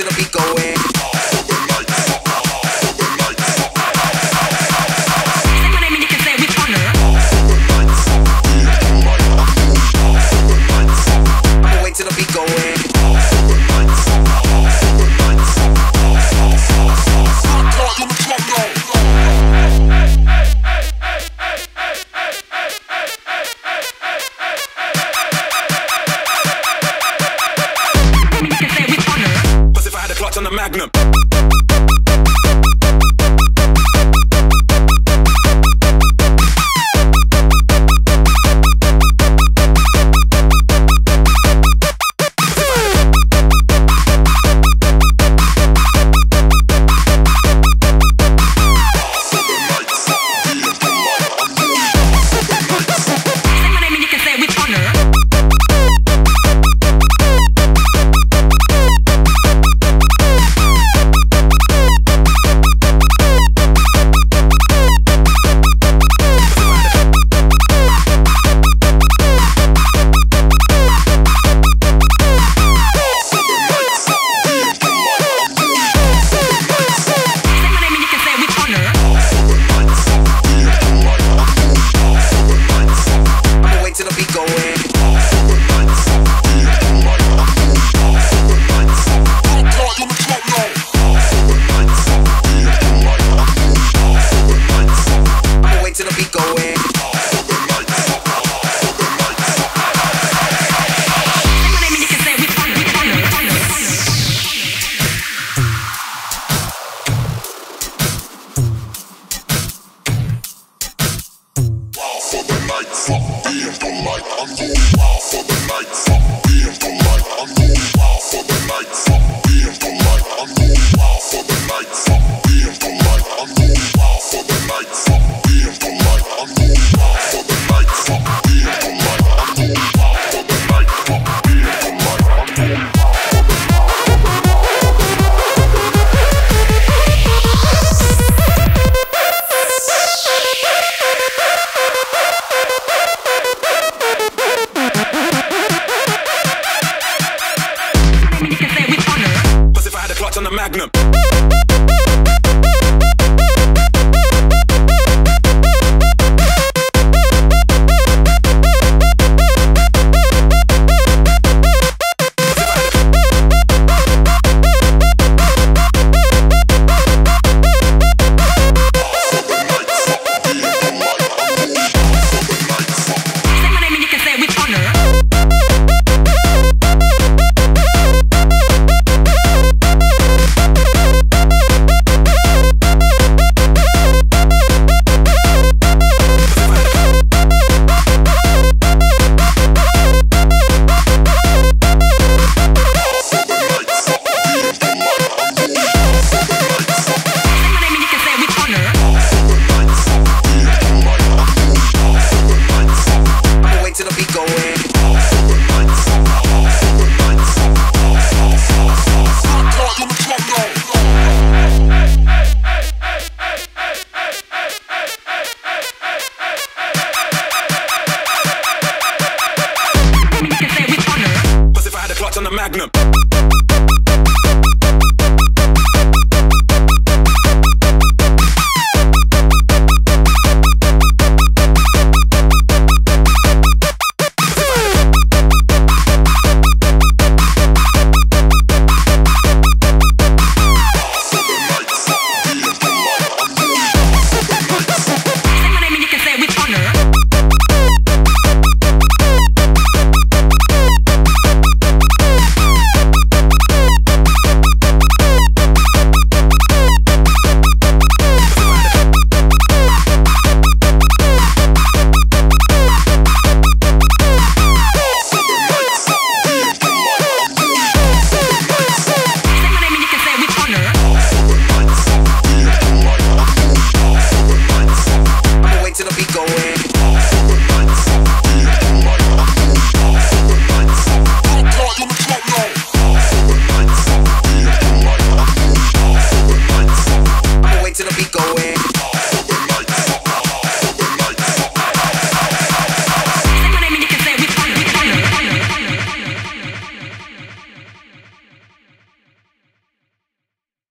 it'll be Magnum. I'm going wild for the night. They mean can say with honor. Cause if I had a clutch on the magnum. Magnum.